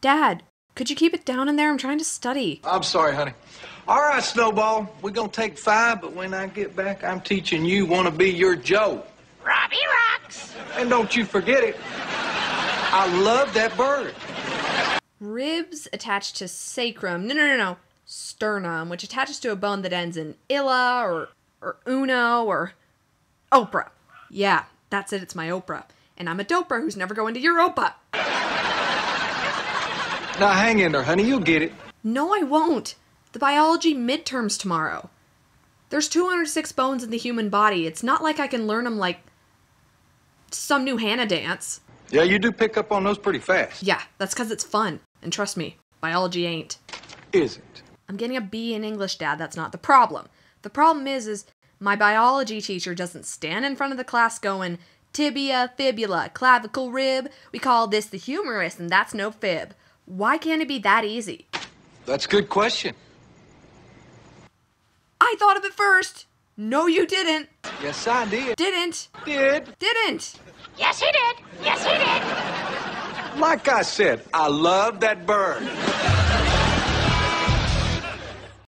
Dad, could you keep it down in there? I'm trying to study. I'm sorry, honey. All right, Snowball, we're gonna take five, but when I get back, I'm teaching you wanna be your Joe. Robby rocks. And don't you forget it. I love that bird. Ribs attached to sacrum. No, no, no, no. Sternum, which attaches to a bone that ends in illa or or uno or Oprah. Yeah, that's it. It's my Oprah. And I'm a doper who's never going to Europa. Now hang in there, honey. You'll get it. No, I won't. The biology midterms tomorrow. There's 206 bones in the human body. It's not like I can learn them like some new Hannah dance. Yeah, you do pick up on those pretty fast. Yeah, that's because it's fun. And trust me, biology ain't. Isn't. I'm getting a B in English, Dad. That's not the problem. The problem is, is my biology teacher doesn't stand in front of the class going, tibia, fibula, clavicle, rib. We call this the humerus, and that's no fib. Why can't it be that easy? That's a good question. I thought of it first. No, you didn't. Yes, I did. Didn't. Did. Didn't. Yes, he did. Yes, he did. Like I said, I love that bird.